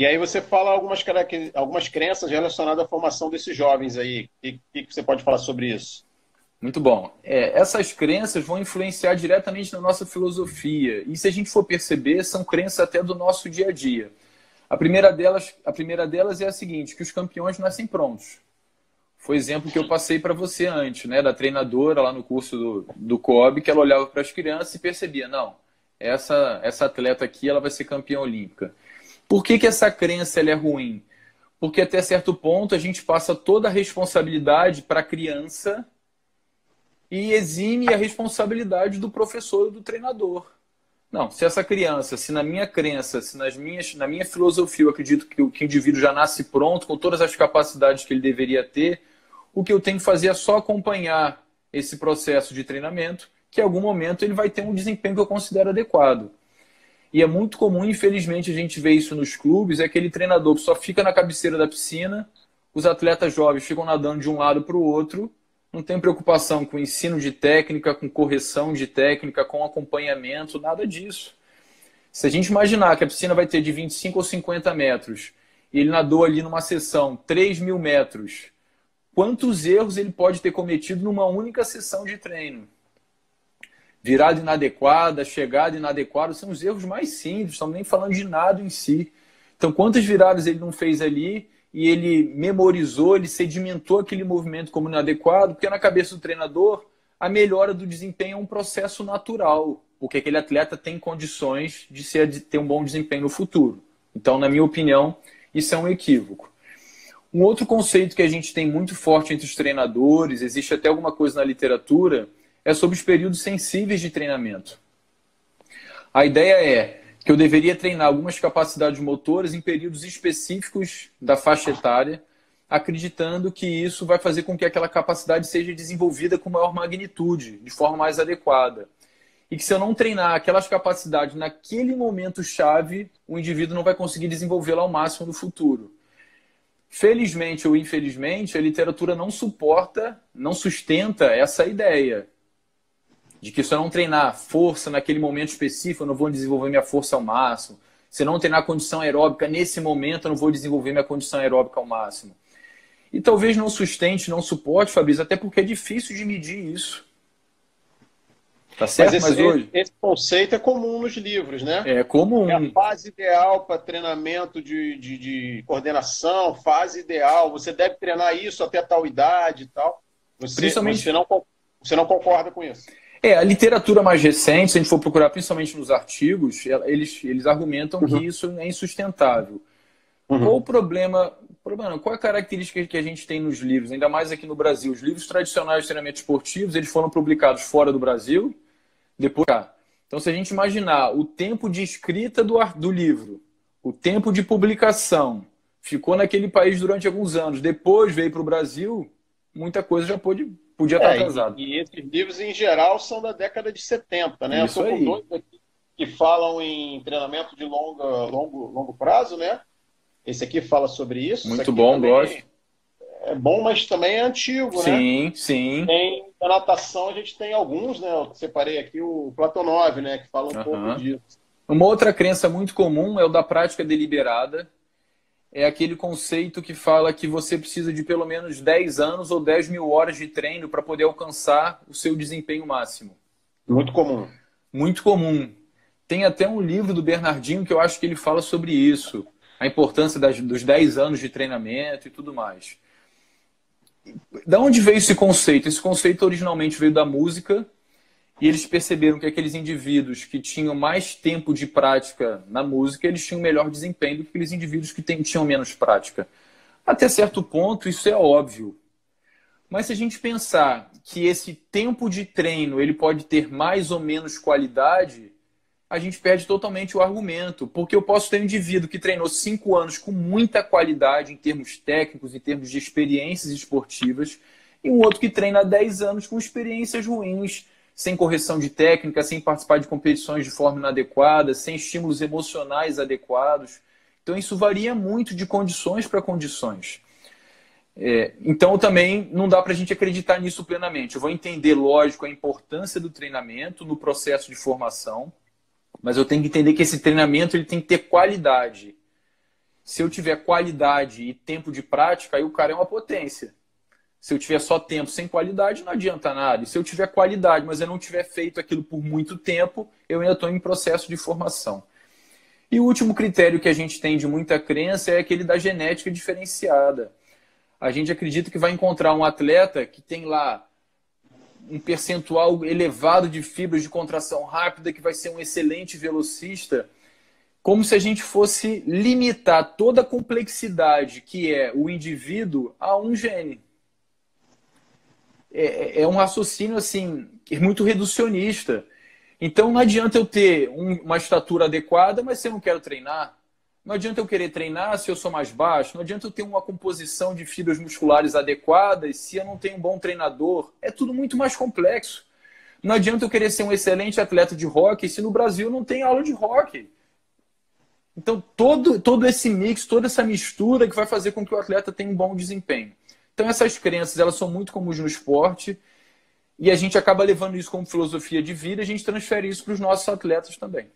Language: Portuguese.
E aí você fala algumas, algumas crenças relacionadas à formação desses jovens aí. O que, que você pode falar sobre isso? Muito bom. É, essas crenças vão influenciar diretamente na nossa filosofia. E se a gente for perceber, são crenças até do nosso dia a dia. A primeira delas, a primeira delas é a seguinte, que os campeões nascem prontos. Foi exemplo que eu passei para você antes, né, da treinadora lá no curso do, do COB, que ela olhava para as crianças e percebia, não, essa, essa atleta aqui ela vai ser campeã olímpica. Por que, que essa crença é ruim? Porque até certo ponto a gente passa toda a responsabilidade para a criança e exime a responsabilidade do professor do treinador. Não, se essa criança, se na minha crença, se nas minhas, na minha filosofia eu acredito que o, que o indivíduo já nasce pronto, com todas as capacidades que ele deveria ter, o que eu tenho que fazer é só acompanhar esse processo de treinamento, que em algum momento ele vai ter um desempenho que eu considero adequado. E é muito comum, infelizmente, a gente ver isso nos clubes, é aquele treinador que só fica na cabeceira da piscina, os atletas jovens ficam nadando de um lado para o outro, não tem preocupação com ensino de técnica, com correção de técnica, com acompanhamento, nada disso. Se a gente imaginar que a piscina vai ter de 25 ou 50 metros e ele nadou ali numa sessão 3 mil metros, quantos erros ele pode ter cometido numa única sessão de treino? Virada inadequada, chegada inadequada, são os erros mais simples, estamos nem falando de nada em si. Então, quantas viradas ele não fez ali e ele memorizou, ele sedimentou aquele movimento como inadequado, porque na cabeça do treinador a melhora do desempenho é um processo natural, porque aquele atleta tem condições de, ser, de ter um bom desempenho no futuro. Então, na minha opinião, isso é um equívoco. Um outro conceito que a gente tem muito forte entre os treinadores, existe até alguma coisa na literatura, é sobre os períodos sensíveis de treinamento. A ideia é que eu deveria treinar algumas capacidades motoras em períodos específicos da faixa etária, acreditando que isso vai fazer com que aquela capacidade seja desenvolvida com maior magnitude, de forma mais adequada. E que se eu não treinar aquelas capacidades naquele momento chave, o indivíduo não vai conseguir desenvolvê-la ao máximo no futuro. Felizmente ou infelizmente, a literatura não suporta, não sustenta essa ideia de que se eu não treinar força naquele momento específico, eu não vou desenvolver minha força ao máximo. Se eu não treinar condição aeróbica nesse momento, eu não vou desenvolver minha condição aeróbica ao máximo. E talvez não sustente, não suporte, Fabrício, até porque é difícil de medir isso. Tá certo? Mas, esse, Mas hoje... esse conceito é comum nos livros, né? É comum. É a fase ideal para treinamento de, de, de, coordenação, fase ideal. Você deve treinar isso até tal idade e tal. Você, Principalmente... você, não, você não concorda com isso? É, a literatura mais recente, se a gente for procurar principalmente nos artigos, eles, eles argumentam uhum. que isso é insustentável. Uhum. Qual o problema, problema? Qual a característica que a gente tem nos livros, ainda mais aqui no Brasil? Os livros tradicionais de treinamento esportivos, eles foram publicados fora do Brasil, depois cá. Então, se a gente imaginar o tempo de escrita do, do livro, o tempo de publicação, ficou naquele país durante alguns anos, depois veio para o Brasil, muita coisa já pôde Podia estar é, atrasado. E, e, esses livros, em geral, são da década de 70, né? Isso Eu aí. dois aqui que falam em treinamento de longa, longo, longo prazo, né? Esse aqui fala sobre isso. Muito bom, gosto. É bom, mas também é antigo, sim, né? Sim, sim. Tem, na natação a gente tem alguns, né? Eu separei aqui o Platonov, né? Que fala um pouco disso. Uma outra crença muito comum é o da prática deliberada, é aquele conceito que fala que você precisa de pelo menos 10 anos ou 10 mil horas de treino para poder alcançar o seu desempenho máximo. Muito comum. Muito comum. Tem até um livro do Bernardinho que eu acho que ele fala sobre isso, a importância das, dos 10 anos de treinamento e tudo mais. Da onde veio esse conceito? Esse conceito originalmente veio da música, e eles perceberam que aqueles indivíduos que tinham mais tempo de prática na música, eles tinham melhor desempenho do que aqueles indivíduos que tinham menos prática. Até certo ponto, isso é óbvio. Mas se a gente pensar que esse tempo de treino ele pode ter mais ou menos qualidade, a gente perde totalmente o argumento. Porque eu posso ter um indivíduo que treinou cinco anos com muita qualidade em termos técnicos, em termos de experiências esportivas, e um outro que treina há 10 anos com experiências ruins sem correção de técnica, sem participar de competições de forma inadequada, sem estímulos emocionais adequados. Então, isso varia muito de condições para condições. É, então, também não dá para a gente acreditar nisso plenamente. Eu vou entender, lógico, a importância do treinamento no processo de formação, mas eu tenho que entender que esse treinamento ele tem que ter qualidade. Se eu tiver qualidade e tempo de prática, aí o cara é uma potência. Se eu tiver só tempo sem qualidade, não adianta nada. E se eu tiver qualidade, mas eu não tiver feito aquilo por muito tempo, eu ainda estou em processo de formação. E o último critério que a gente tem de muita crença é aquele da genética diferenciada. A gente acredita que vai encontrar um atleta que tem lá um percentual elevado de fibras de contração rápida, que vai ser um excelente velocista, como se a gente fosse limitar toda a complexidade que é o indivíduo a um gene. É, é, é um raciocínio assim muito reducionista. Então não adianta eu ter uma estatura adequada, mas se eu não quero treinar. Não adianta eu querer treinar se eu sou mais baixo. Não adianta eu ter uma composição de fibras musculares adequadas se eu não tenho um bom treinador. É tudo muito mais complexo. Não adianta eu querer ser um excelente atleta de hockey se no Brasil não tem aula de hockey. Então, todo, todo esse mix, toda essa mistura que vai fazer com que o atleta tenha um bom desempenho. Então, essas crenças, elas são muito comuns no esporte e a gente acaba levando isso como filosofia de vida e a gente transfere isso para os nossos atletas também.